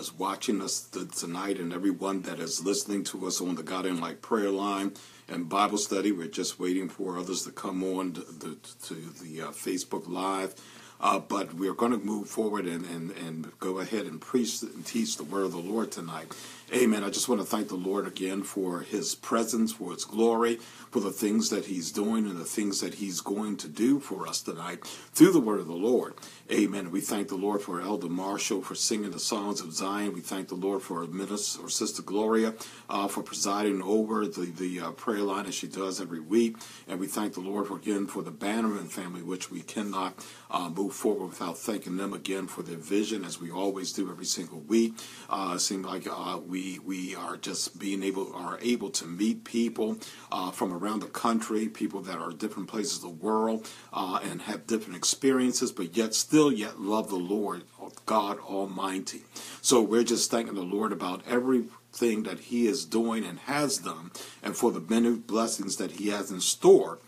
is watching us tonight and everyone that is listening to us on the God in Light prayer line and Bible study. We're just waiting for others to come on to, to, to the uh, Facebook Live. Uh, but we're going to move forward and, and, and go ahead and preach and teach the word of the Lord tonight. Amen. I just want to thank the Lord again for his presence, for his glory, for the things that he's doing and the things that he's going to do for us tonight through the word of the Lord. Amen. We thank the Lord for Elder Marshall for singing the songs of Zion. We thank the Lord for our minister or Sister Gloria uh, for presiding over the, the uh, prayer line as she does every week. And we thank the Lord for, again for the Bannerman family, which we cannot uh, move forward without thanking them again for their vision, as we always do every single week. Uh, it seems like uh, we we are just being able are able to meet people uh, from around the country, people that are different places of the world, and have different experiences, but yet still still yet love the Lord, God Almighty. So we're just thanking the Lord about everything that He is doing and has done, and for the many blessings that He has in store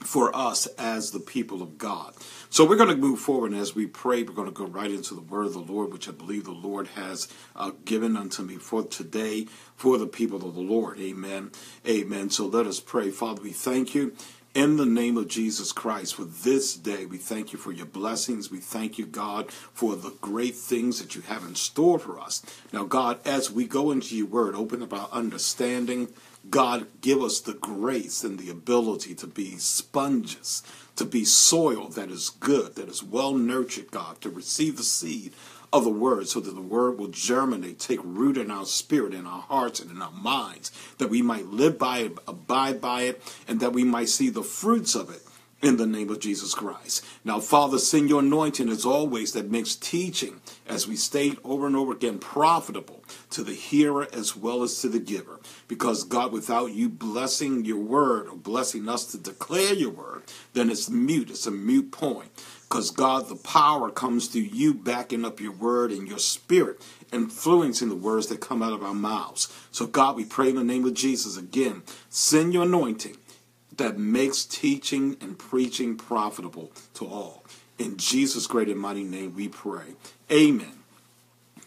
for us as the people of God. So we're going to move forward, and as we pray, we're going to go right into the word of the Lord, which I believe the Lord has uh, given unto me for today for the people of the Lord. Amen. Amen. So let us pray. Father, we thank you. In the name of Jesus Christ, for this day, we thank you for your blessings. We thank you, God, for the great things that you have in store for us. Now, God, as we go into your word, open up our understanding. God, give us the grace and the ability to be sponges, to be soil that is good, that is well nurtured, God, to receive the seed of the word so that the word will germinate, take root in our spirit, in our hearts, and in our minds, that we might live by it, abide by it, and that we might see the fruits of it in the name of Jesus Christ. Now, Father, send your anointing as always that makes teaching, as we state over and over again, profitable to the hearer as well as to the giver. Because, God, without you blessing your word or blessing us to declare your word, then it's mute. It's a mute point. Because God, the power comes through you backing up your word and your spirit, influencing the words that come out of our mouths. So, God, we pray in the name of Jesus again. Send your anointing that makes teaching and preaching profitable to all. In Jesus' great and mighty name we pray. Amen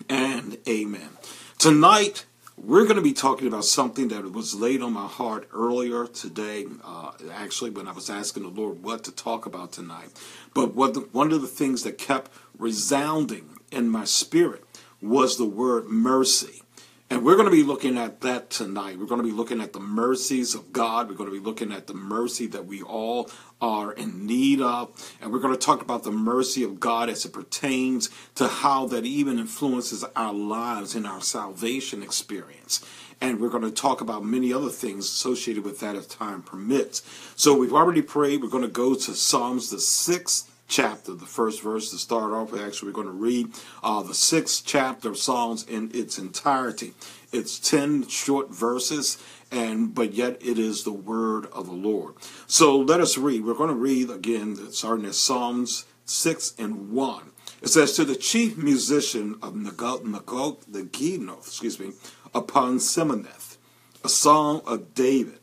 and amen. Tonight, we're going to be talking about something that was laid on my heart earlier today, uh, actually, when I was asking the Lord what to talk about tonight. But the, one of the things that kept resounding in my spirit was the word mercy. And we're going to be looking at that tonight. We're going to be looking at the mercies of God. We're going to be looking at the mercy that we all are in need of. And we're going to talk about the mercy of God as it pertains to how that even influences our lives in our salvation experience. And we're going to talk about many other things associated with that if time permits. So we've already prayed. We're going to go to Psalms, the sixth chapter, the first verse to start off. Actually, we're going to read uh, the sixth chapter of Psalms in its entirety. It's 10 short verses, and but yet it is the word of the Lord. So let us read. We're going to read again, starting at Psalms 6 and 1. It says, To the chief musician of Neginoth, excuse me, upon Sheminith, a song of David.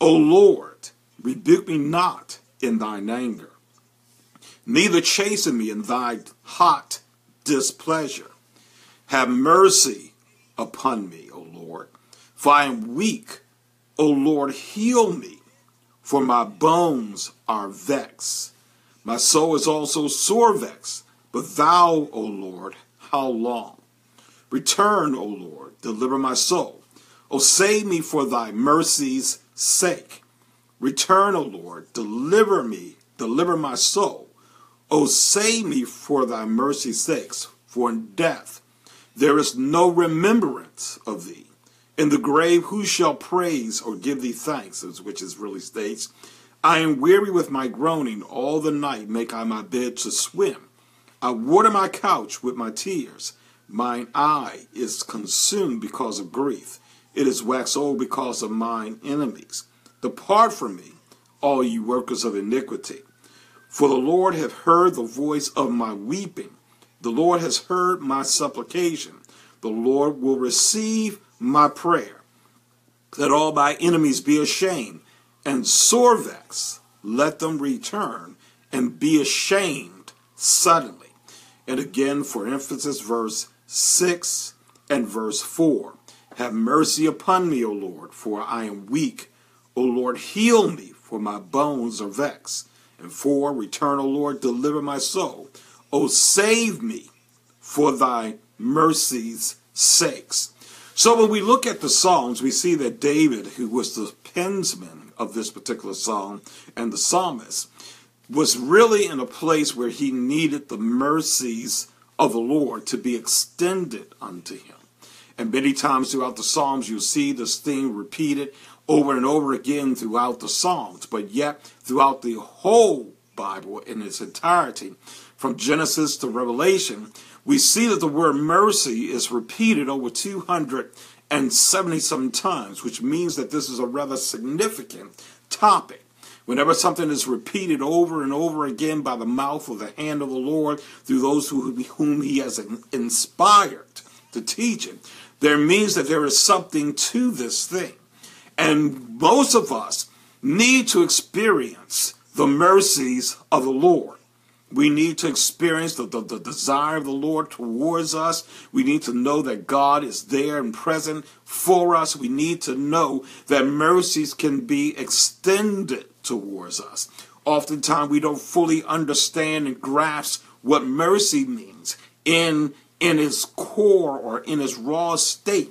O Lord, rebuke me not in thine anger neither chasten me in thy hot displeasure. Have mercy upon me, O Lord, for I am weak. O Lord, heal me, for my bones are vexed. My soul is also sore vexed, but thou, O Lord, how long? Return, O Lord, deliver my soul. O save me for thy mercy's sake. Return, O Lord, deliver me, deliver my soul. O save me for thy mercy's sakes, for in death there is no remembrance of thee. In the grave, who shall praise or give thee thanks? Which is really states, I am weary with my groaning, all the night make I my bed to swim. I water my couch with my tears. Mine eye is consumed because of grief. It is waxed old because of mine enemies. Depart from me, all you workers of iniquity. For the Lord hath heard the voice of my weeping. The Lord has heard my supplication. The Lord will receive my prayer. Let all my enemies be ashamed and sore vexed. Let them return and be ashamed suddenly. And again, for emphasis, verse 6 and verse 4. Have mercy upon me, O Lord, for I am weak. O Lord, heal me, for my bones are vexed. And 4. Return, O Lord, deliver my soul. O save me for thy mercy's sakes. So when we look at the Psalms, we see that David, who was the pensman of this particular psalm and the psalmist, was really in a place where he needed the mercies of the Lord to be extended unto him. And many times throughout the Psalms, you'll see this theme repeated over and over again throughout the Psalms. But yet, throughout the whole Bible in its entirety, from Genesis to Revelation, we see that the word mercy is repeated over 270 some times, which means that this is a rather significant topic. Whenever something is repeated over and over again by the mouth or the hand of the Lord through those who, whom He has inspired to teach it, there means that there is something to this thing. And most of us need to experience the mercies of the Lord. We need to experience the, the, the, desire of the Lord towards us. We need to know that God is there and present for us. We need to know that mercies can be extended towards us. Oftentimes, we don't fully understand and grasp what mercy means in, in its core or in its raw state.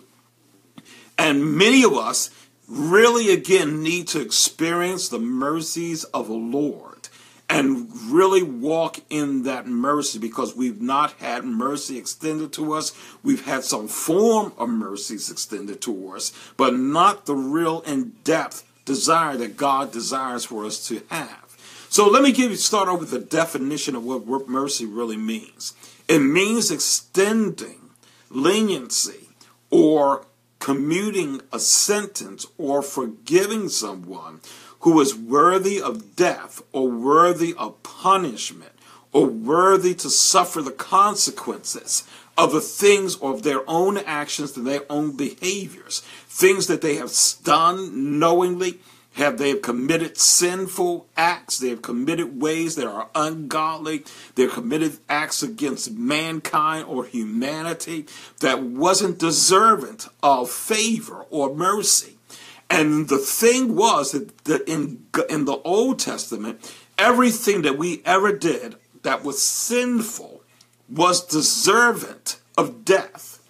And many of us really, again, need to experience the mercies of the Lord and really walk in that mercy because we've not had mercy extended to us. We've had some form of mercies extended to us, but not the real in depth desire that God desires for us to have. So let me give you start off with the definition of what mercy really means. It means extending leniency or commuting a sentence or forgiving someone who is worthy of death or worthy of punishment or worthy to suffer the consequences of the things of their own actions and their own behaviors, things that they have done knowingly, have they committed sinful acts, they have committed ways that are ungodly, they've committed acts against mankind or humanity that wasn't deserving of favor or mercy. And the thing was that, in, in the Old Testament, everything that we ever did that was sinful was deserving of death.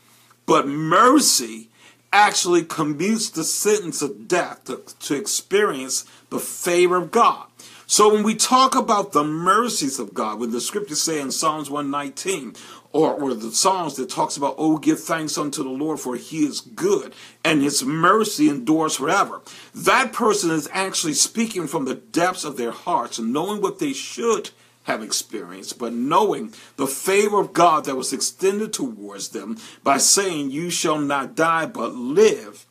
But mercy actually commutes the sentence of death to, to experience the favor of God. So when we talk about the mercies of God, when the scriptures say in Psalms 119, or, or the Psalms that talks about, oh, give thanks unto the Lord for he is good and his mercy endures forever. That person is actually speaking from the depths of their hearts, and knowing what they should have experienced, but knowing the favor of God that was extended towards them by saying, You shall not die but live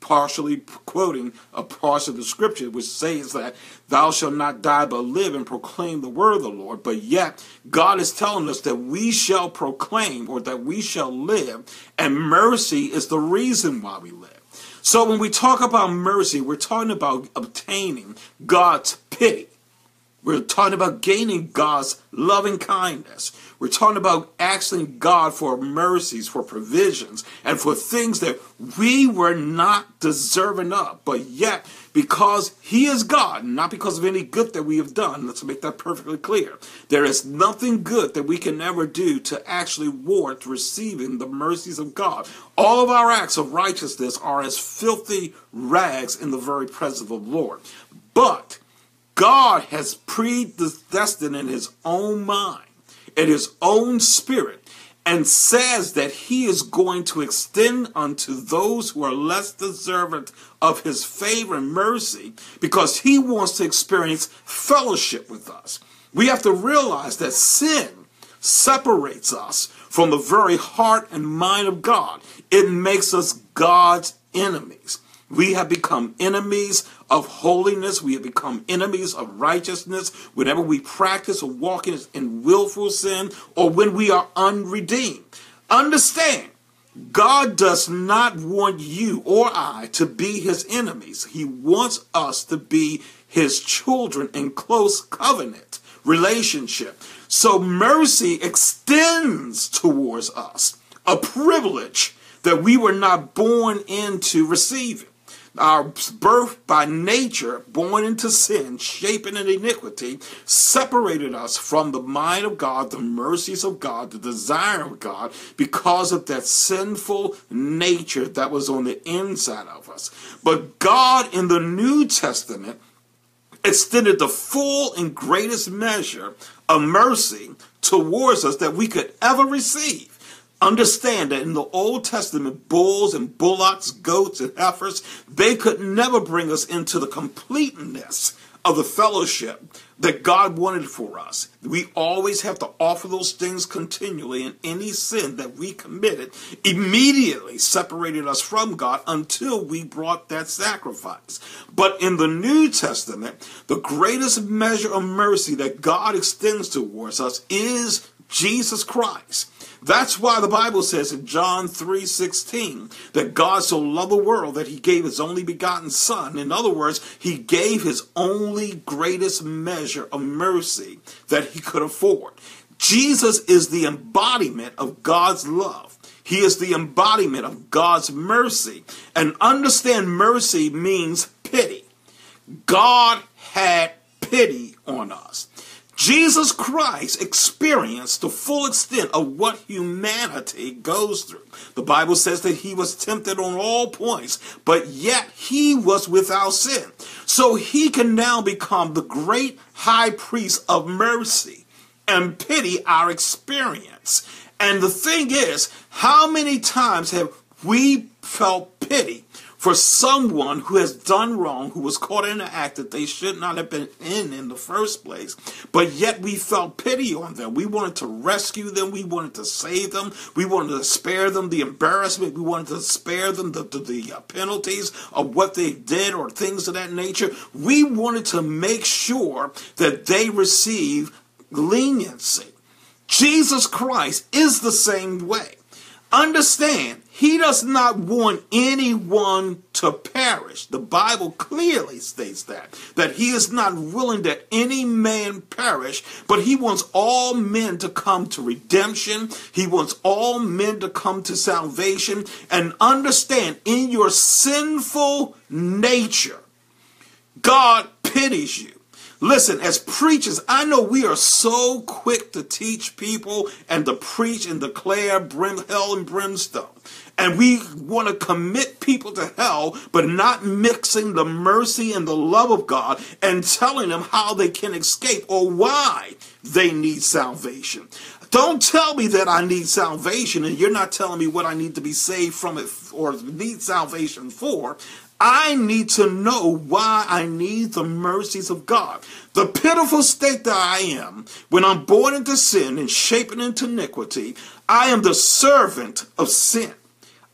partially quoting a part of the scripture which says that thou shalt not die but live and proclaim the word of the Lord. But yet God is telling us that we shall proclaim or that we shall live, and mercy is the reason why we live. So when we talk about mercy, we're talking about obtaining God's pity. We're talking about gaining God's loving kindness. We're talking about asking God for mercies, for provisions, and for things that we were not deserving of. But yet, because He is God, not because of any good that we have done, let's make that perfectly clear. There is nothing good that we can ever do to actually warrant receiving the mercies of God. All of our acts of righteousness are as filthy rags in the very presence of the Lord. But God has predestined in his own mind, in his own spirit, and says that he is going to extend unto those who are less deserving of his favor and mercy because he wants to experience fellowship with us. We have to realize that sin separates us from the very heart and mind of God. It makes us God's enemies. We have become enemies of holiness. We have become enemies of righteousness whenever we practice or walk in, in willful sin or when we are unredeemed. Understand, God does not want you or I to be his enemies. He wants us to be his children in close covenant relationship. So mercy extends towards us a privilege that we were not born into receiving. Our birth by nature, born into sin, shaping in iniquity, separated us from the mind of God, the mercies of God, the desire of God, because of that sinful nature that was on the inside of us. But God in the New Testament extended the full and greatest measure of mercy towards us that we could ever receive. Understand that in the Old Testament, bulls and bullocks, goats and heifers, they could never bring us into the completeness of the fellowship that God wanted for us. We always have to offer those things continually, and any sin that we committed immediately separated us from God until we brought that sacrifice. But in the New Testament, the greatest measure of mercy that God extends towards us is Jesus Christ. That's why the Bible says in John 3:16 that God so loved the world that he gave his only begotten son. In other words, he gave his only greatest measure of mercy that he could afford. Jesus is the embodiment of God's love. He is the embodiment of God's mercy. And understand mercy means pity. God had pity on us. Jesus Christ experienced the full extent of what humanity goes through. The Bible says that he was tempted on all points, but yet he was without sin. So he can now become the great high priest of mercy and pity our experience. And the thing is, how many times have we felt pity for someone who has done wrong, who was caught in an act that they should not have been in in the first place, but yet we felt pity on them. We wanted to rescue them. We wanted to save them. We wanted to spare them the embarrassment. We wanted to spare them the, the, the uh, penalties of what they did or things of that nature. We wanted to make sure that they receive leniency. Jesus Christ is the same way. Understand, he does not want anyone to perish. The Bible clearly states that, that he is not willing that any man perish, but he wants all men to come to redemption. He wants all men to come to salvation and understand in your sinful nature, God pities you. Listen, as preachers, I know we are so quick to teach people and to preach and declare brim, hell and brimstone. And we want to commit people to hell, but not mixing the mercy and the love of God and telling them how they can escape or why they need salvation. Don't tell me that I need salvation and you're not telling me what I need to be saved from it or need salvation for. I need to know why I need the mercies of God. The pitiful state that I am when I'm born into sin and shaping into iniquity, I am the servant of sin.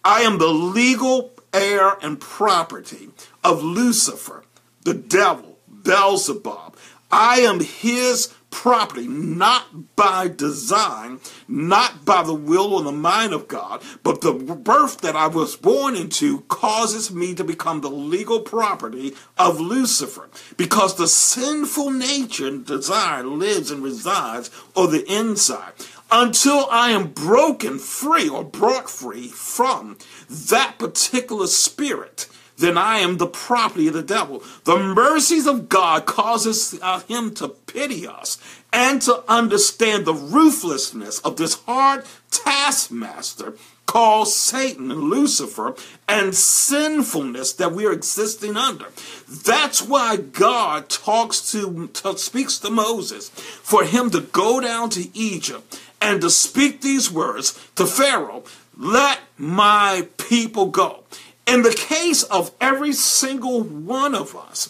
I am the legal heir and property of Lucifer, the devil, Beelzebub. I am his property, not by design, not by the will or the mind of God, but the birth that I was born into causes me to become the legal property of Lucifer because the sinful nature and desire lives and resides on the inside until I am broken free or brought free from that particular spirit then I am the property of the devil. The mercies of God causes uh, him to pity us and to understand the ruthlessness of this hard taskmaster called Satan and Lucifer and sinfulness that we are existing under. That's why God talks to, to speaks to Moses for him to go down to Egypt and to speak these words to Pharaoh, let my people go. In the case of every single one of us,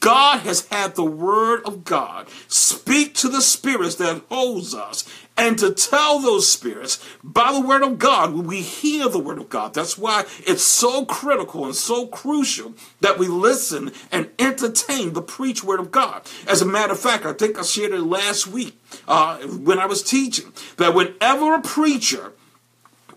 God has had the word of God speak to the spirits that holds us and to tell those spirits by the word of God when we hear the word of God. That's why it's so critical and so crucial that we listen and entertain the preach word of God. As a matter of fact, I think I shared it last week uh, when I was teaching that whenever a preacher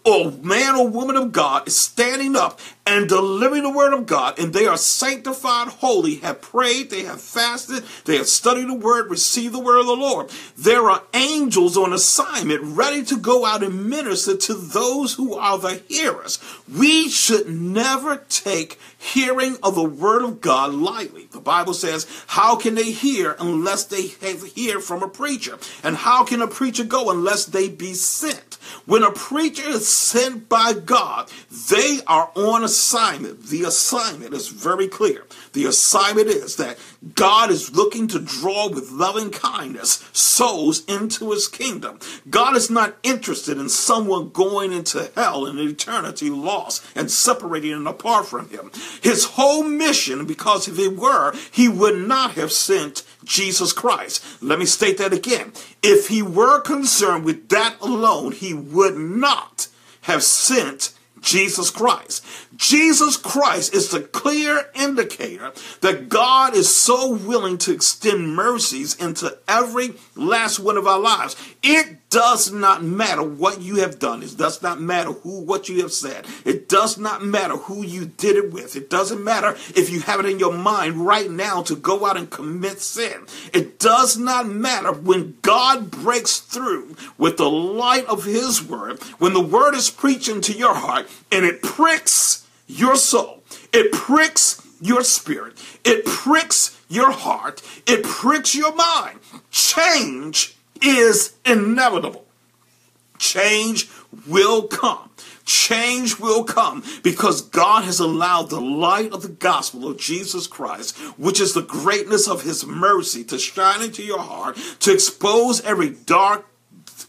or man or woman of God is standing up and delivering the word of God, and they are sanctified, holy, have prayed, they have fasted, they have studied the word, received the word of the Lord. There are angels on assignment ready to go out and minister to those who are the hearers. We should never take hearing of the word of God lightly. The Bible says, How can they hear unless they have hear from a preacher? And how can a preacher go unless they be sent? When a preacher is sent by God, they are on assignment. Assignment, the assignment is very clear. The assignment is that God is looking to draw with loving kindness souls into his kingdom. God is not interested in someone going into hell and eternity lost and separated and apart from him. His whole mission, because if he were, he would not have sent Jesus Christ. Let me state that again. If he were concerned with that alone, he would not have sent Jesus Christ. Jesus Christ is the clear indicator that God is so willing to extend mercies into every last one of our lives. It does not matter what you have done. It does not matter who, what you have said. It does not matter who you did it with. It doesn't matter if you have it in your mind right now to go out and commit sin. It does not matter when God breaks through with the light of his word, when the word is preached into your heart and it pricks your soul. It pricks your spirit. It pricks your heart. It pricks your mind. Change is inevitable. Change will come. Change will come because God has allowed the light of the gospel of Jesus Christ, which is the greatness of his mercy, to shine into your heart, to expose every dark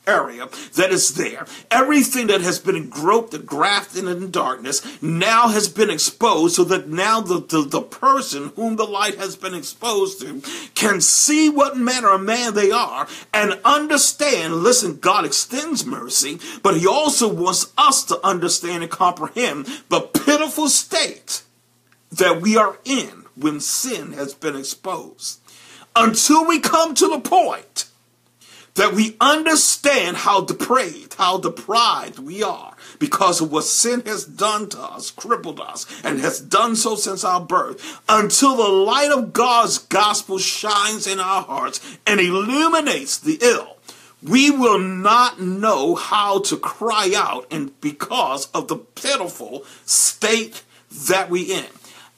area that is there. Everything that has been groped and grafted in darkness now has been exposed so that now the, the, the person whom the light has been exposed to can see what manner of man they are and understand. Listen, God extends mercy, but he also wants us to understand and comprehend the pitiful state that we are in when sin has been exposed. Until we come to the point that we understand how depraved, how deprived we are because of what sin has done to us, crippled us, and has done so since our birth, until the light of God's gospel shines in our hearts and illuminates the ill. We will not know how to cry out and because of the pitiful state that we in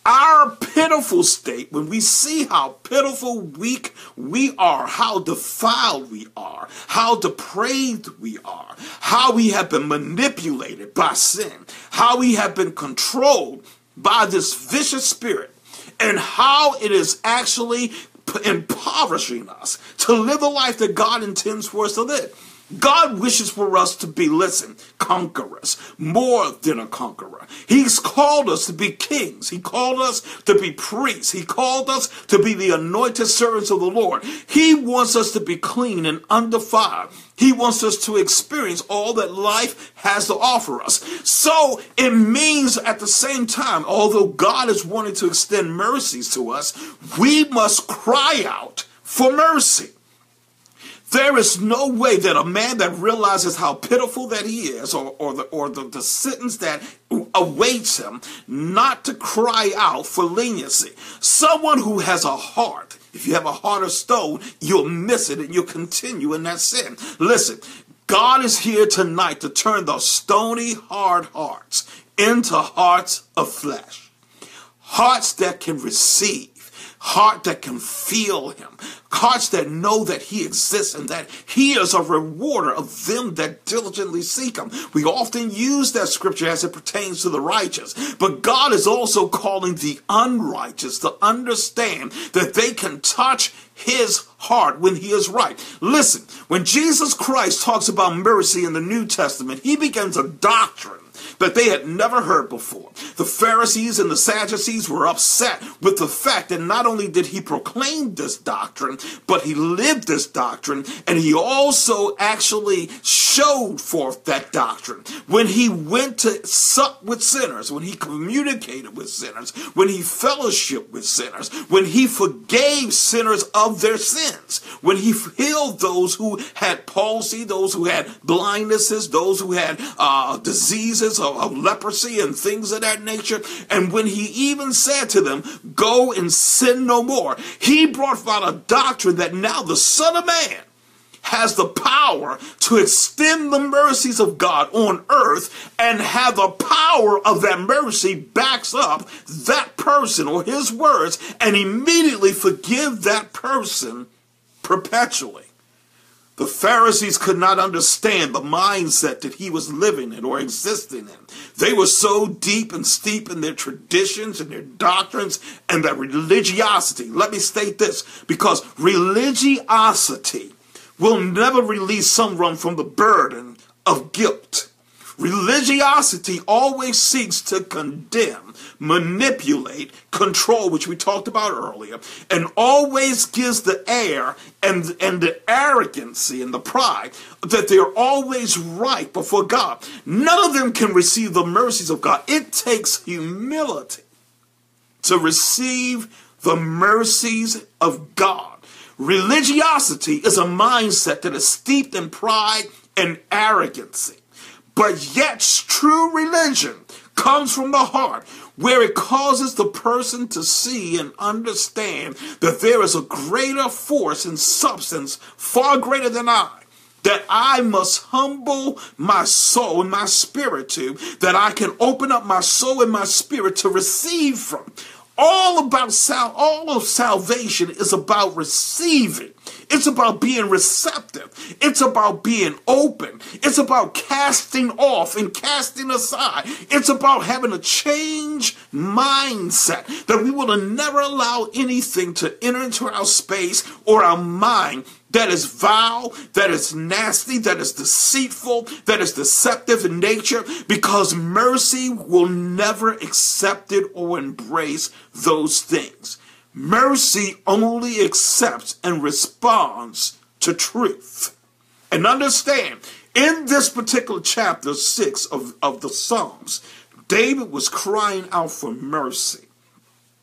our pitiful state, when we see how pitiful, weak we are, how defiled we are, how depraved we are, how we have been manipulated by sin, how we have been controlled by this vicious spirit, and how it is actually impoverishing us to live the life that God intends for us to live. God wishes for us to be, listen, conquerors, more than a conqueror. He's called us to be kings. He called us to be priests. He called us to be the anointed servants of the Lord. He wants us to be clean and undefiled. He wants us to experience all that life has to offer us. So it means at the same time, although God is wanting to extend mercies to us, we must cry out for mercy. There is no way that a man that realizes how pitiful that he is, or, or, the, or the, the sentence that awaits him, not to cry out for leniency. Someone who has a heart, if you have a heart of stone, you'll miss it and you'll continue in that sin. Listen, God is here tonight to turn the stony, hard hearts into hearts of flesh. Hearts that can receive heart that can feel him, hearts that know that he exists and that he is a rewarder of them that diligently seek him. We often use that scripture as it pertains to the righteous, but God is also calling the unrighteous to understand that they can touch his heart when he is right. Listen, when Jesus Christ talks about mercy in the New Testament, he begins a doctrine that they had never heard before. The Pharisees and the Sadducees were upset with the fact that not only did he proclaim this doctrine, but he lived this doctrine, and he also actually showed forth that doctrine. When he went to sup with sinners, when he communicated with sinners, when he fellowshiped with sinners, when he forgave sinners of their sins, when he healed those who had palsy, those who had blindnesses, those who had uh, diseases of, leprosy and things of that nature, and when he even said to them, Go and sin no more, he brought about a doctrine that now the Son of Man has the power to extend the mercies of God on earth and have the power of that mercy backs up that person or his words and immediately forgive that person perpetually. The Pharisees could not understand the mindset that he was living in or existing in. They were so deep and steep in their traditions and their doctrines and their religiosity. Let me state this because religiosity will never release someone from the burden of guilt. Religiosity always seeks to condemn, manipulate, control, which we talked about earlier, and always gives the air and, and the arrogancy and the pride that they're always right before God. None of them can receive the mercies of God. It takes humility to receive the mercies of God. Religiosity is a mindset that is steeped in pride and arrogancy. But yet, true religion comes from the heart, where it causes the person to see and understand that there is a greater force and substance, far greater than I, that I must humble my soul and my spirit to, that I can open up my soul and my spirit to receive from. All about sal- all of salvation is about receiving. It's about being receptive. It's about being open. It's about casting off and casting aside. It's about having a change mindset that we will never allow anything to enter into our space or our mind that is vile, that is nasty, that is deceitful, that is deceptive in nature, because mercy will never accept it or embrace those things. Mercy only accepts and responds to truth. And understand, in this particular chapter 6 of, of the Psalms, David was crying out for mercy.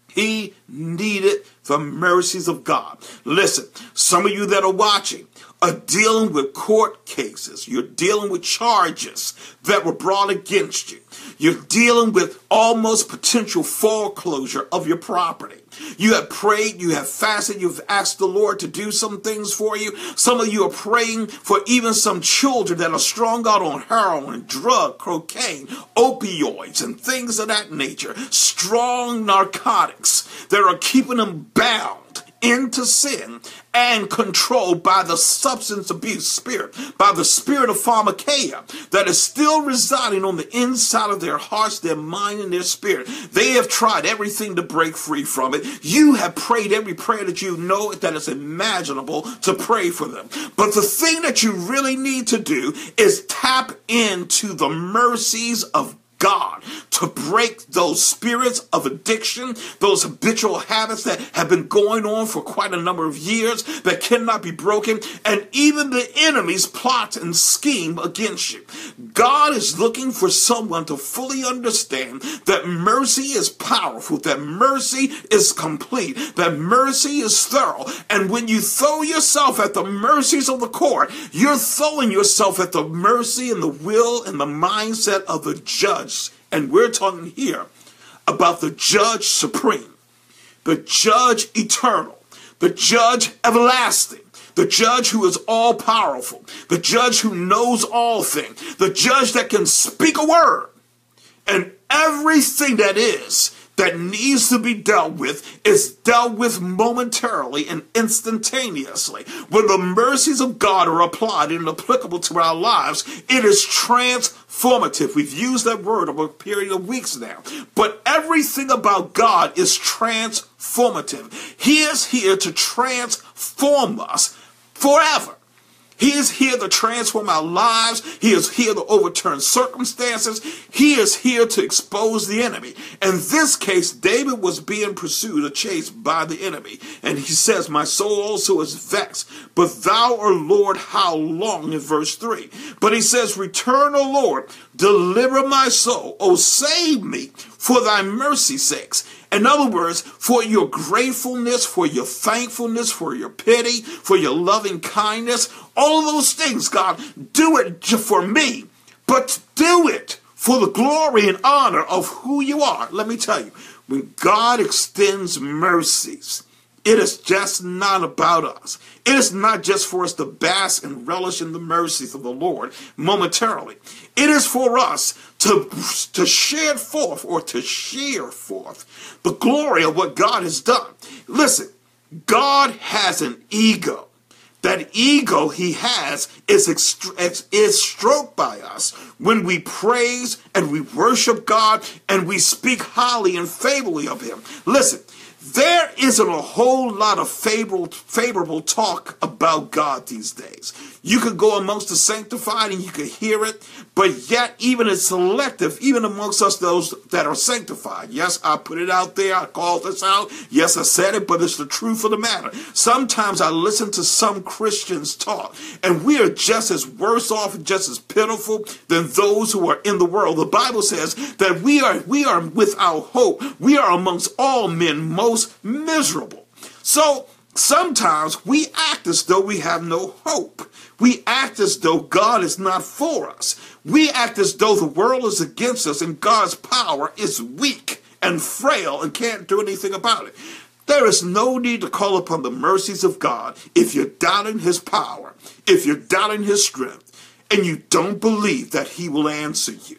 He needed the mercies of God. Listen, some of you that are watching are dealing with court cases. You're dealing with charges that were brought against you. You're dealing with almost potential foreclosure of your property. You have prayed, you have fasted, you've asked the Lord to do some things for you. Some of you are praying for even some children that are strung out on heroin, drug, cocaine, opioids, and things of that nature. Strong narcotics that are keeping them bound into sin and controlled by the substance abuse spirit, by the spirit of pharmakeia that is still residing on the inside of their hearts, their mind, and their spirit. They have tried everything to break free from it. You have prayed every prayer that you know that is imaginable to pray for them. But the thing that you really need to do is tap into the mercies of God to break those spirits of addiction, those habitual habits that have been going on for quite a number of years that cannot be broken, and even the enemy's plot and scheme against you. God is looking for someone to fully understand that mercy is powerful, that mercy is complete, that mercy is thorough. And when you throw yourself at the mercies of the court, you're throwing yourself at the mercy and the will and the mindset of the judge and we're talking here about the judge supreme, the judge eternal, the judge everlasting, the judge who is all powerful, the judge who knows all things, the judge that can speak a word, and everything that is that needs to be dealt with is dealt with momentarily and instantaneously. When the mercies of God are applied and applicable to our lives, it is transformative. We've used that word over a period of weeks now. But everything about God is transformative. He is here to transform us forever. He is here to transform our lives. He is here to overturn circumstances. He is here to expose the enemy. In this case, David was being pursued or chased by the enemy. And he says, My soul also is vexed, but thou, O Lord, how long? In verse 3. But he says, Return, O Lord, deliver my soul. O save me for thy mercy's sakes. In other words, for your gratefulness, for your thankfulness, for your pity, for your loving kindness, all those things, God, do it for me, but do it for the glory and honor of who you are. Let me tell you, when God extends mercies, it is just not about us. It is not just for us to bask and relish in the mercies of the Lord momentarily. It is for us to, to share forth or to share forth the glory of what God has done. Listen, God has an ego. That ego he has is, is stroked by us when we praise and we worship God and we speak highly and favorably of him. Listen, there isn't a whole lot of favorable, favorable talk about God these days. You could go amongst the sanctified and you could hear it, but yet even it's selective, even amongst us those that are sanctified. Yes, I put it out there. I called this out. Yes, I said it, but it's the truth of the matter. Sometimes I listen to some Christians talk, and we are just as worse off and just as pitiful than those who are in the world. The Bible says that we are we are without hope. We are amongst all men most miserable. So sometimes we act as though we have no hope. We act as though God is not for us. We act as though the world is against us and God's power is weak and frail and can't do anything about it. There is no need to call upon the mercies of God if you're doubting his power, if you're doubting his strength, and you don't believe that he will answer you.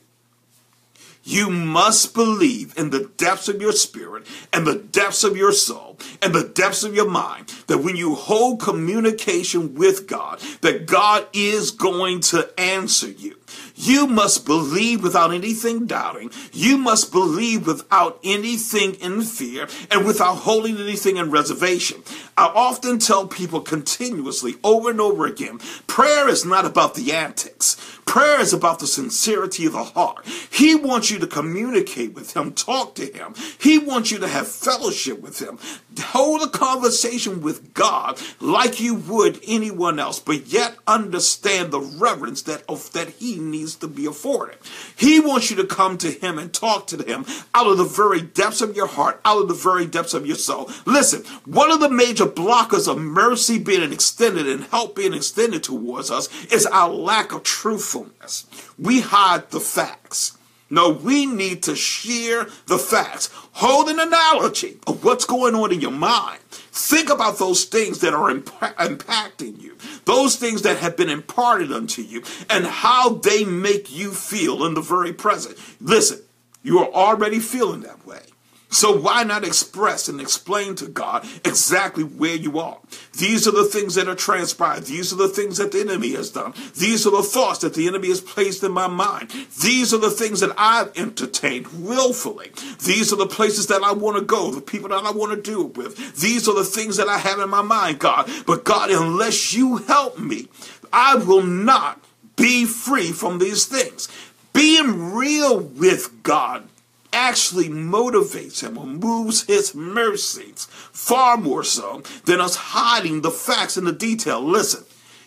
You must believe in the depths of your spirit and the depths of your soul and the depths of your mind that when you hold communication with God, that God is going to answer you. You must believe without anything doubting. You must believe without anything in fear and without holding anything in reservation. I often tell people continuously over and over again, prayer is not about the antics. Prayer is about the sincerity of the heart. He wants you to communicate with him, talk to him. He wants you to have fellowship with him. Hold a conversation with God like you would anyone else, but yet understand the reverence that, of, that he needs to be afforded. He wants you to come to him and talk to him out of the very depths of your heart, out of the very depths of your soul. Listen, one of the major blockers of mercy being extended and help being extended towards us is our lack of truthfulness. We hide the facts. No, we need to share the facts. Hold an analogy of what's going on in your mind. Think about those things that are imp- impacting you, those things that have been imparted unto you, and how they make you feel in the very present. Listen, you are already feeling that way. So why not express and explain to God exactly where you are? These are the things that are transpired. These are the things that the enemy has done. These are the thoughts that the enemy has placed in my mind. These are the things that I've entertained willfully. These are the places that I want to go, the people that I want to it with. These are the things that I have in my mind, God. But God, unless you help me, I will not be free from these things. Being real with God actually motivates him or moves his mercies far more so than us hiding the facts and the detail. Listen,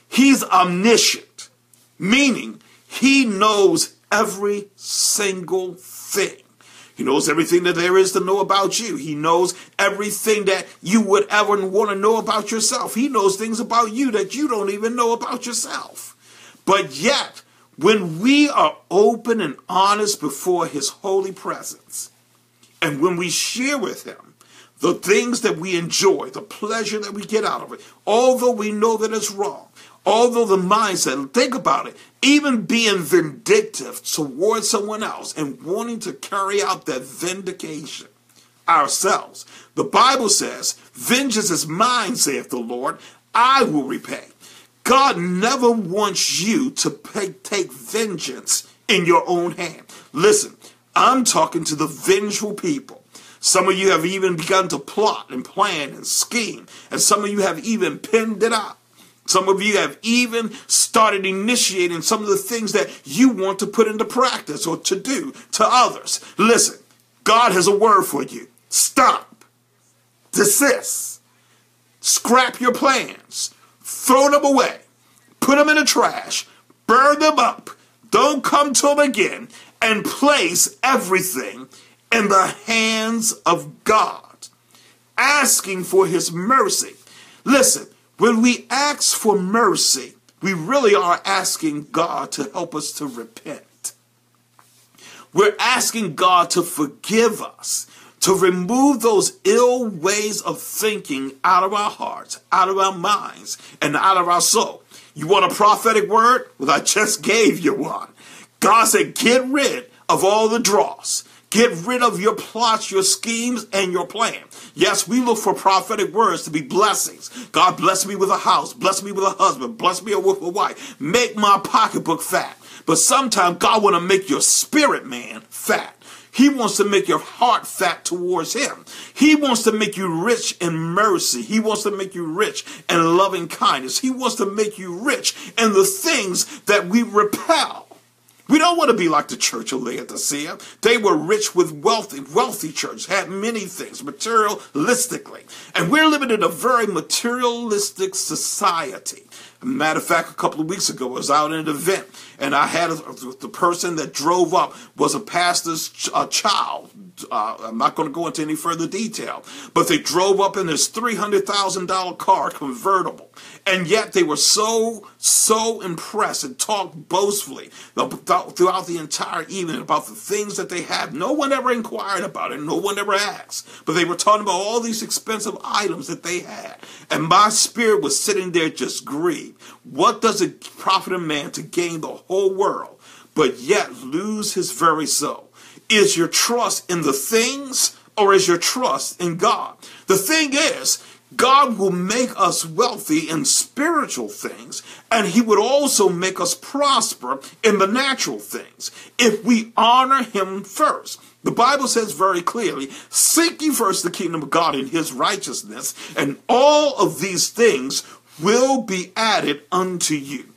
he's omniscient, meaning he knows every single thing. He knows everything that there is to know about you. He knows everything that you would ever want to know about yourself. He knows things about you that you don't even know about yourself. But yet, when we are open and honest before his holy presence, and when we share with him the things that we enjoy, the pleasure that we get out of it, although we know that it's wrong, although the mindset, think about it, even being vindictive towards someone else and wanting to carry out that vindication ourselves. The Bible says, Vengeance is mine, saith the Lord, I will repay. God never wants you to pay, take vengeance in your own hand. Listen, I'm talking to the vengeful people. Some of you have even begun to plot and plan and scheme, and some of you have even pinned it out. Some of you have even started initiating some of the things that you want to put into practice or to do to others. Listen, God has a word for you. Stop. Desist. Scrap your plans. Throw them away. Put them in the trash. Burn them up. Don't come to them again. And place everything in the hands of God, asking for his mercy. Listen, when we ask for mercy, we really are asking God to help us to repent. We're asking God to forgive us, to remove those ill ways of thinking out of our hearts, out of our minds, and out of our soul. You want a prophetic word? Well, I just gave you one. God said, get rid of all the dross. Get rid of your plots, your schemes, and your plan. Yes, we look for prophetic words to be blessings. God bless me with a house, bless me with a husband, bless me with a wife. Make my pocketbook fat. But sometimes God want to make your spirit man fat. He wants to make your heart fat towards him. He wants to make you rich in mercy. He wants to make you rich in loving kindness. He wants to make you rich in the things that we repel. We don't want to be like the church of Laodicea. They were rich with wealthy, wealthy church, had many things materialistically. And we're living in a very materialistic society. Matter of fact, a couple of weeks ago, I was out at an event, and I had a, the person that drove up was a pastor's ch- a child. Uh, I'm not going to go into any further detail, but they drove up in this three hundred thousand dollar car, convertible, and yet they were so so impressed and talked boastfully throughout the entire evening about the things that they had. No one ever inquired about it. No one ever asked, but they were talking about all these expensive items that they had, and my spirit was sitting there just grieved. What does it profit a man to gain the whole world, but yet lose his very soul? Is your trust in the things or is your trust in God? The thing is, God will make us wealthy in spiritual things, and He would also make us prosper in the natural things if we honor Him first. The Bible says very clearly, seek ye first the kingdom of God and His righteousness, and all of these things will be added unto you.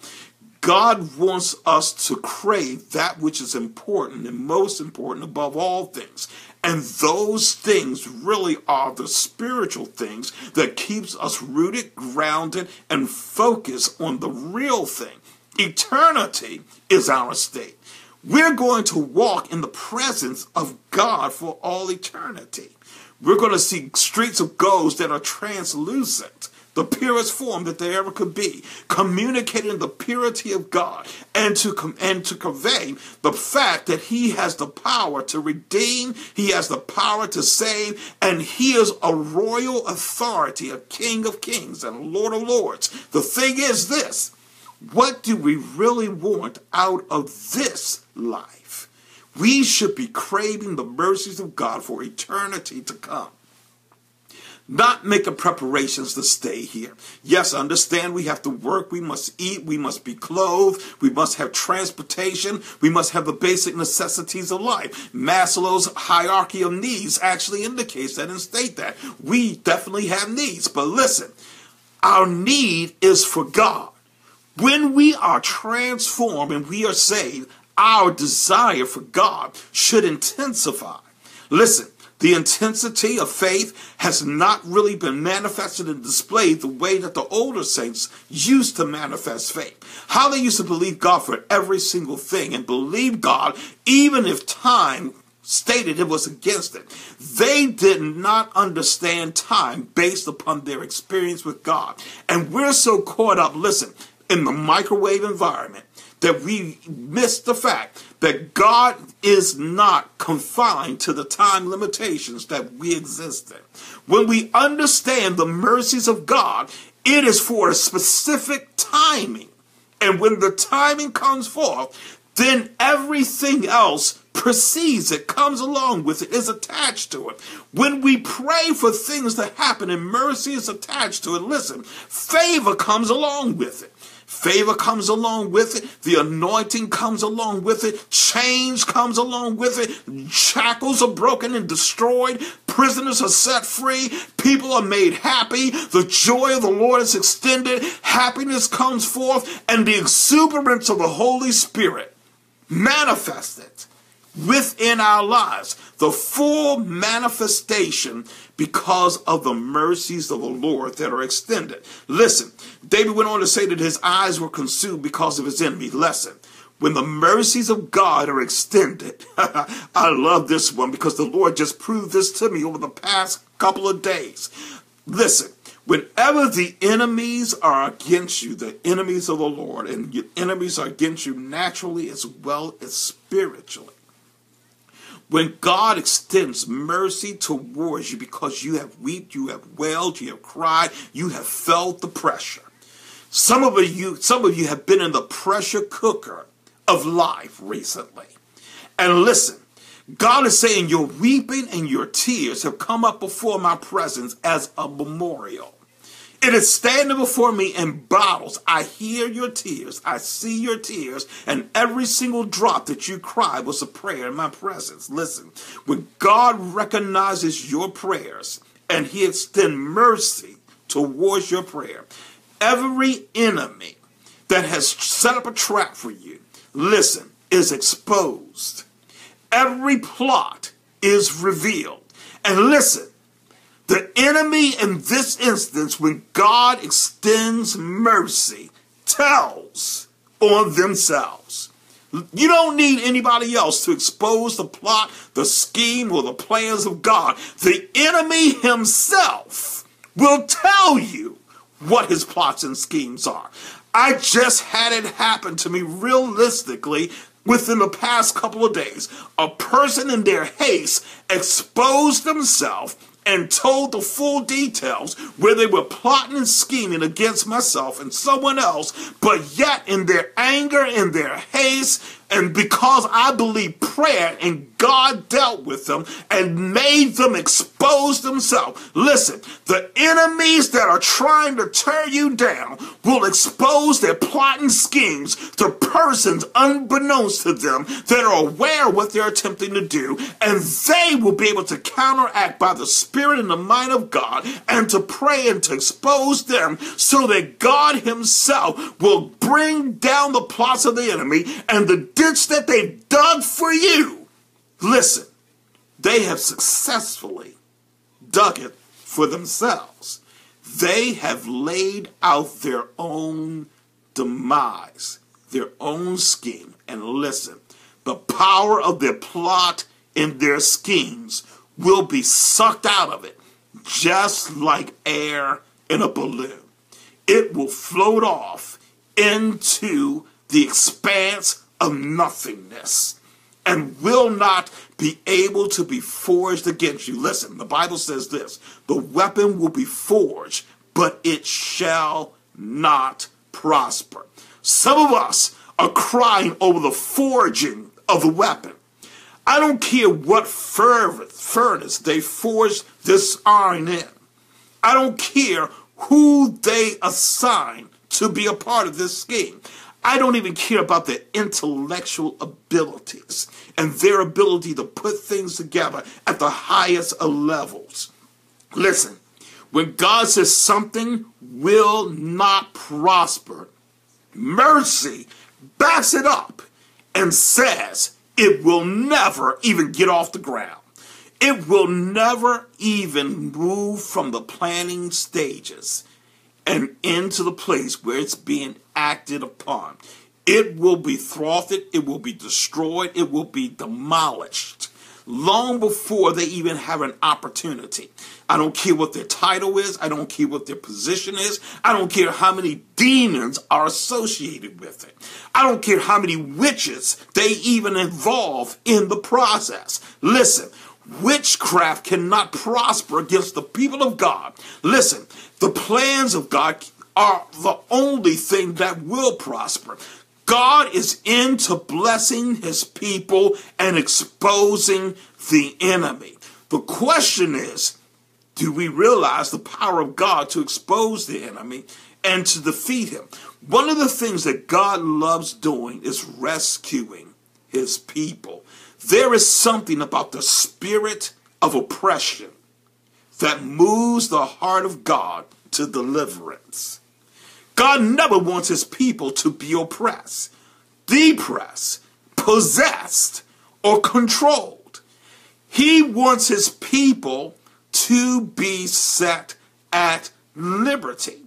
God wants us to crave that which is important and most important above all things. And those things really are the spiritual things that keeps us rooted, grounded, and focused on the real thing. Eternity is our state. We're going to walk in the presence of God for all eternity. We're going to see streets of gold that are translucent the purest form that there ever could be, communicating the purity of God and to and to convey the fact that He has the power to redeem, He has the power to save, and He is a royal authority, a King of Kings and Lord of Lords. The thing is this: what do we really want out of this life? We should be craving the mercies of God for eternity to come not making preparations to stay here. Yes, understand we have to work, we must eat, we must be clothed, we must have transportation, we must have the basic necessities of life. Maslow's hierarchy of needs actually indicates that and state that. We definitely have needs, but listen, our need is for God. When we are transformed and we are saved, our desire for God should intensify. Listen, the intensity of faith has not really been manifested and displayed the way that the older saints used to manifest faith. How they used to believe God for every single thing and believe God even if time stated it was against it. They did not understand time based upon their experience with God. And we're so caught up, listen, in the microwave environment that we miss the fact that God is not confined to the time limitations that we exist in. When we understand the mercies of God, it is for a specific timing. And when the timing comes forth, then everything else precedes it, comes along with it, is attached to it. When we pray for things to happen and mercy is attached to it, listen, favor comes along with it. Favor comes along with it. The anointing comes along with it. Change comes along with it. Shackles are broken and destroyed. Prisoners are set free. People are made happy. The joy of the Lord is extended. Happiness comes forth. And the exuberance of the Holy Spirit manifested within our lives. The full manifestation because of the mercies of the Lord that are extended. Listen, David went on to say that his eyes were consumed because of his enemy. Listen, when the mercies of God are extended, I love this one because the Lord just proved this to me over the past couple of days. Listen, whenever the enemies are against you, the enemies of the Lord, and your enemies are against you naturally as well as spiritually, when God extends mercy towards you because you have wept, you have wailed, you have cried, you have felt the pressure. Some of you, some of you have been in the pressure cooker of life recently. And listen, God is saying your weeping and your tears have come up before my presence as a memorial. It is standing before me in bottles. I hear your tears. I see your tears. And every single drop that you cry was a prayer in my presence. Listen, when God recognizes your prayers and he extends mercy towards your prayer, every enemy that has set up a trap for you, listen, is exposed. Every plot is revealed. And listen, the enemy in this instance, when God extends mercy, tells on themselves. You don't need anybody else to expose the plot, the scheme, or the plans of God. The enemy himself will tell you what his plots and schemes are. I just had it happen to me realistically within the past couple of days. A person in their haste exposed themselves and told the full details where they were plotting and scheming against myself and someone else, but yet in their anger and their haste, and because I believe prayer and God dealt with them and made them expose themselves. Listen, the enemies that are trying to tear you down will expose their plotting schemes to persons unbeknownst to them that are aware of what they're attempting to do, and they will be able to counteract by the Spirit and the mind of God and to pray and to expose them so that God Himself will bring down the plots of the enemy and the ditch that they've dug for you. Listen, they have successfully dug it for themselves. They have laid out their own demise, their own scheme. And listen, the power of their plot and their schemes will be sucked out of it, just like air in a balloon. It will float off into the expanse of nothingness and will not be able to be forged against you. Listen, the Bible says this the weapon will be forged, but it shall not prosper. Some of us are crying over the forging of the weapon. I don't care what furnace they forge this iron in. I don't care who they assign to be a part of this scheme. I don't even care about their intellectual abilities and their ability to put things together at the highest of levels. Listen, when God says something will not prosper, mercy backs it up and says it will never even get off the ground. It will never even move from the planning stages and into the place where it's being acted upon. It will be throttled, it will be destroyed, it will be demolished long before they even have an opportunity. I don't care what their title is, I don't care what their position is, I don't care how many demons are associated with it. I don't care how many witches they even involve in the process. Listen, witchcraft cannot prosper against the people of God. Listen, the plans of God are the only thing that will prosper. God is into blessing his people and exposing the enemy. The question is, do we realize the power of God to expose the enemy and to defeat him. One of the things that God loves doing is rescuing his people. There is something about the spirit of oppression that moves the heart of God to deliverance. God never wants his people to be oppressed, depressed, possessed, or controlled. He wants his people to be set at liberty.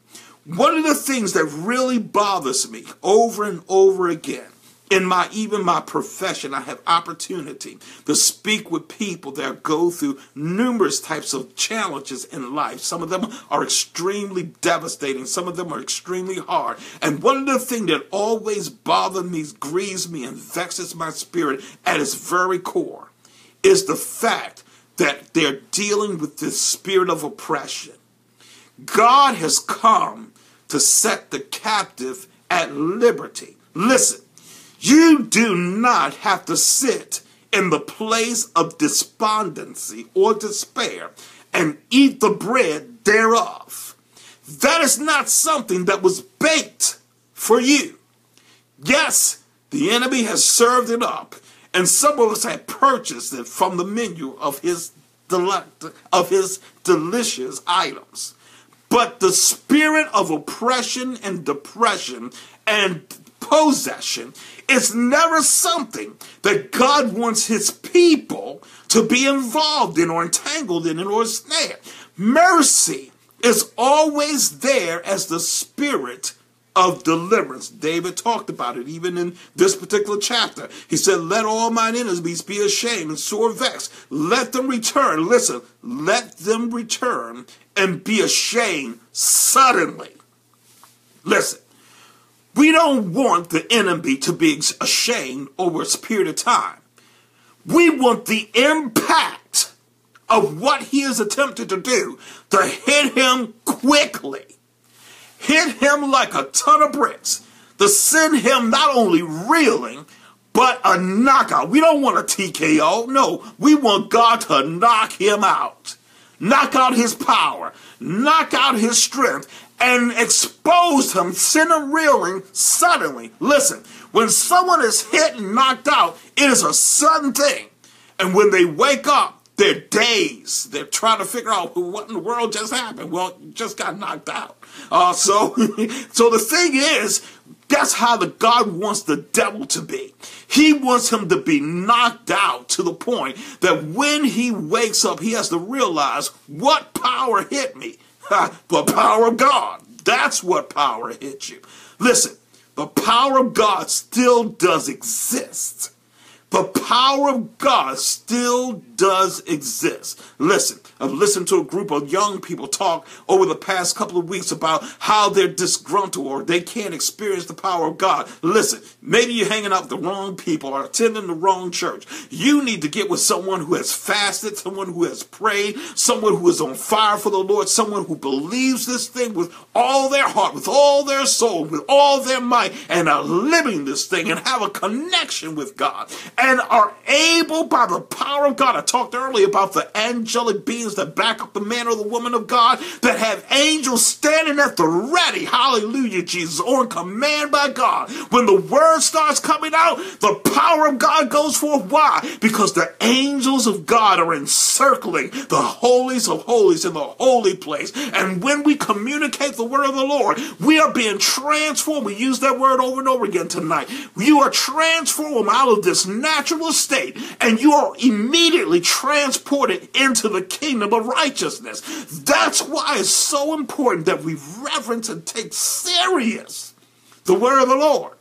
One of the things that really bothers me over and over again in my even my profession i have opportunity to speak with people that go through numerous types of challenges in life. Some of them are extremely devastating. Some of them are extremely hard. And one of the things that always bothers me grieves me and vexes my spirit at its very core is the fact that they're dealing with this spirit of oppression. God has come to set the captive at liberty. Listen you do not have to sit in the place of despondency or despair and eat the bread thereof. That is not something that was baked for you. Yes, the enemy has served it up, and some of us have purchased it from the menu of his of his delicious items. But the spirit of oppression and depression and possession it's never something that God wants his people to be involved in or entangled in or snared. Mercy is always there as the spirit of deliverance. David talked about it even in this particular chapter. He said, Let all mine enemies be ashamed and sore vexed. Let them return. Listen, let them return and be ashamed suddenly. Listen, we don't want the enemy to be ashamed over a period of time. We want the impact of what he has attempted to do to hit him quickly, hit him like a ton of bricks, to send him not only reeling, but a knockout. We don't want a TKO. No, we want God to knock him out, knock out his power, knock out his strength, and expose him, send him reeling suddenly. Listen, when someone is hit and knocked out, it is a sudden thing. And when they wake up, they're dazed. They're trying to figure out what in the world just happened. Well, just got knocked out. Uh, so, so the thing is, that's how the God wants the devil to be. He wants him to be knocked out to the point that when he wakes up, he has to realize what power hit me the power of God. That's what power hit you. Listen, the power of God still does exist. The power of God still does exist. Listen, I've listened to a group of young people talk over the past couple of weeks about how they're disgruntled or they can't experience the power of God. Listen, maybe you're hanging out with the wrong people or attending the wrong church. You need to get with someone who has fasted, someone who has prayed, someone who is on fire for the Lord, someone who believes this thing with all their heart, with all their soul, with all their might, and are living this thing and have a connection with God are able by the power of God. I talked earlier about the angelic beings beings that back up the man or the woman of God, that have angels standing at the ready. Hallelujah, Jesus, on command by God. When the word starts coming out, the power of God goes forth. Why? Because the angels of God are encircling the holies of holies in the holy place. And when we communicate the word of the Lord, we are being transformed. We use that word over and over again tonight. You are transformed out of this natural state and you are immediately transported into the kingdom of righteousness. That's why it's so important that we reverence and take serious the word of the Lord.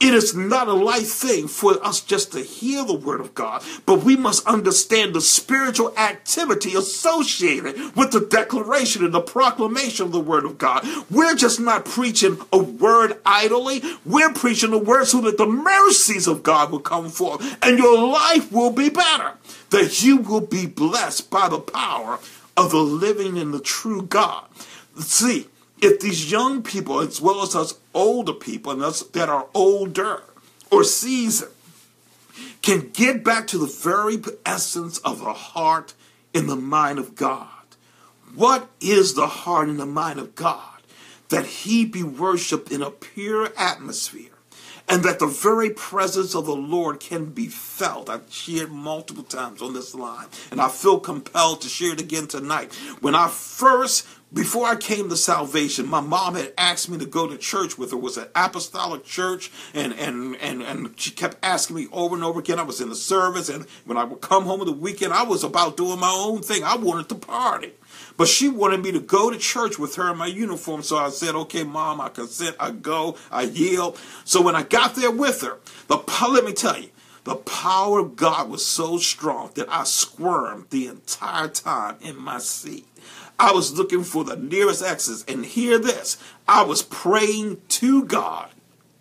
It is not a light thing for us just to hear the word of God, but we must understand the spiritual activity associated with the declaration and the proclamation of the word of God. We're just not preaching a word idly. We're preaching the word so that the mercies of God will come forth and your life will be better that you will be blessed by the power of the living and the true God. See, if these young people, as well as us older people, and us that are older or seasoned, can get back to the very essence of the heart and the mind of God. What is the heart and the mind of God? that he be worshiped in a pure atmosphere and that the very presence of the Lord can be felt. I've shared multiple times on this line, and I feel compelled to share it again tonight. When I first before I came to salvation, my mom had asked me to go to church with her. It was an apostolic church, and and and and she kept asking me over and over again. I was in the service, and when I would come home on the weekend, I was about doing my own thing. I wanted to party. But she wanted me to go to church with her in my uniform. So I said, okay, mom, I consent. I go. I yield. So when I got there with her, the let me tell you, the power of God was so strong that I squirmed the entire time in my seat. I was looking for the nearest exit. And hear this I was praying to God,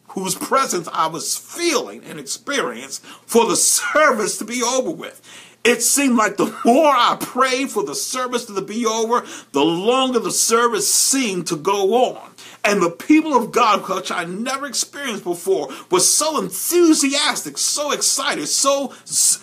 whose presence I was feeling and experiencing, for the service to be over with. It seemed like the more I prayed for the service to be over, the longer the service seemed to go on. And the people of God, which I never experienced before, was so enthusiastic, so excited, so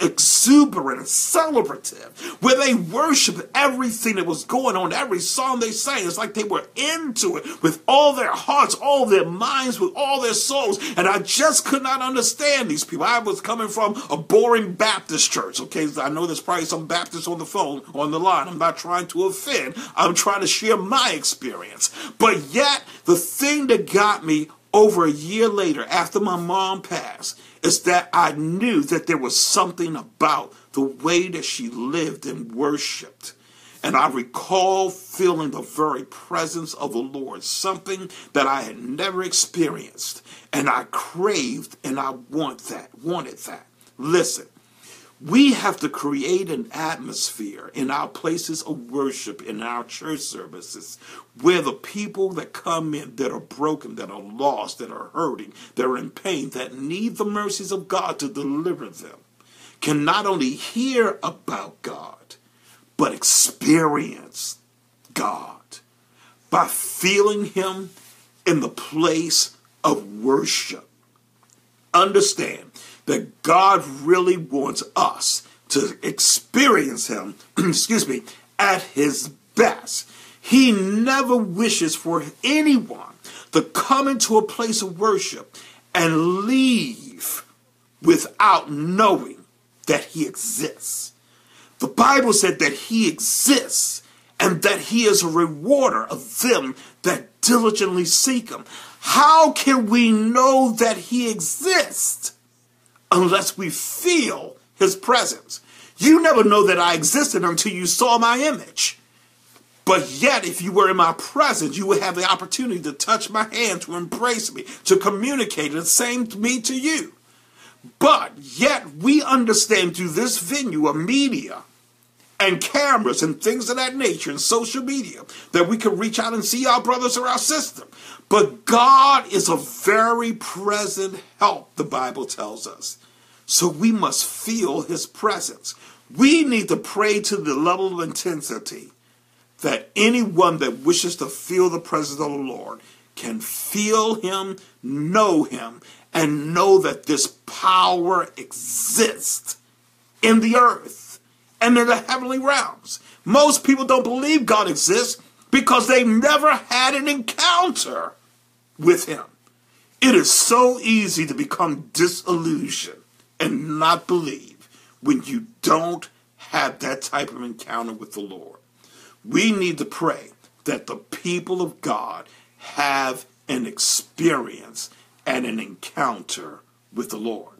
exuberant and celebrative, where they worshiped everything that was going on, every song they sang. It's like they were into it with all their hearts, all their minds, with all their souls. And I just could not understand these people. I was coming from a boring Baptist church. Okay, I know there's probably some Baptists on the phone, on the line. I'm not trying to offend. I'm trying to share my experience. But yet, the thing that got me over a year later, after my mom passed, is that I knew that there was something about the way that she lived and worshiped. And I recall feeling the very presence of the Lord, something that I had never experienced. And I craved and I want that, wanted that. Listen, we have to create an atmosphere in our places of worship, in our church services, where the people that come in that are broken, that are lost, that are hurting, that are in pain, that need the mercies of God to deliver them, can not only hear about God, but experience God by feeling Him in the place of worship. Understand that God really wants us to experience Him, excuse me, at His best. He never wishes for anyone to come into a place of worship and leave without knowing that He exists. The Bible said that He exists and that He is a rewarder of them that diligently seek Him. How can we know that He exists? Unless we feel his presence. You never know that I existed until you saw my image. But yet, if you were in my presence, you would have the opportunity to touch my hand, to embrace me, to communicate, the same to me to you. But yet, we understand through this venue of media and cameras and things of that nature and social media that we can reach out and see our brothers or our sisters. But God is a very present help, the Bible tells us. So we must feel his presence. We need to pray to the level of intensity that anyone that wishes to feel the presence of the Lord can feel him, know him, and know that this power exists in the earth and in the heavenly realms. Most people don't believe God exists because they've never had an encounter with him. It is so easy to become disillusioned and not believe when you don't have that type of encounter with the Lord. We need to pray that the people of God have an experience and an encounter with the Lord.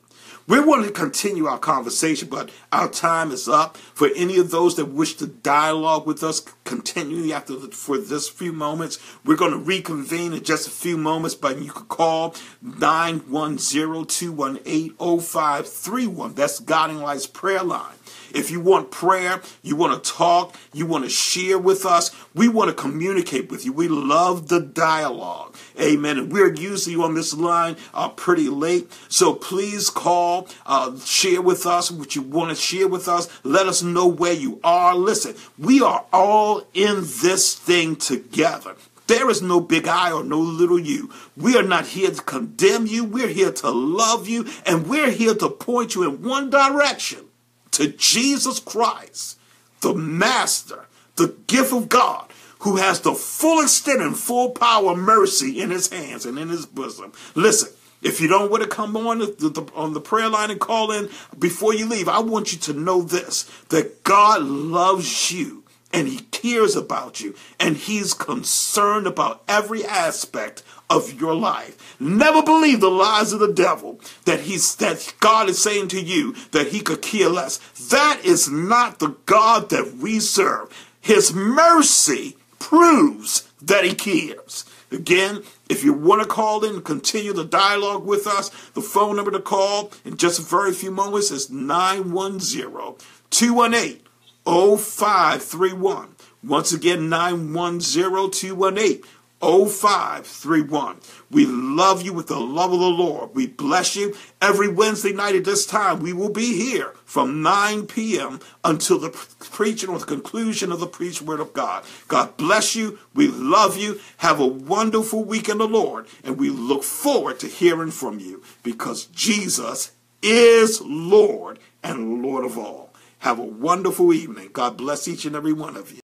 We want to continue our conversation, but our time is up. For any of those that wish to dialogue with us, continue after the, for this few moments, we're going to reconvene in just a few moments. But you can call 910-218-0531. That's Guiding Light's prayer line. If you want prayer, you want to talk, you want to share with us, we want to communicate with you. We love the dialogue. Amen. And we're usually on this line uh, pretty late. So please call, uh, share with us what you want to share with us. Let us know where you are. Listen, we are all in this thing together. There is no big I or no little you. We are not here to condemn you. We're here to love you. And we're here to point you in one direction to Jesus Christ, the Master, the gift of God, who has the full extent and full power of mercy in his hands and in his bosom. Listen, if you don't want to come on the, the, on the prayer line and call in before you leave, I want you to know this that God loves you and he cares about you and he's concerned about every aspect of your life. Never believe the lies of the devil that he's that God is saying to you that he could kill us. That is not the God that we serve. His mercy proves that he cares. Again, if you want to call in and continue the dialogue with us, the phone number to call in just a very few moments is 910 218 0531. Once again, 910 218 0531. We love you with the love of the Lord. We bless you. Every Wednesday night at this time, we will be here from 9 p.m. until the preaching or the conclusion of the preached word of God. God bless you. We love you. Have a wonderful week in the Lord. And we look forward to hearing from you because Jesus is Lord and Lord of all. Have a wonderful evening. God bless each and every one of you.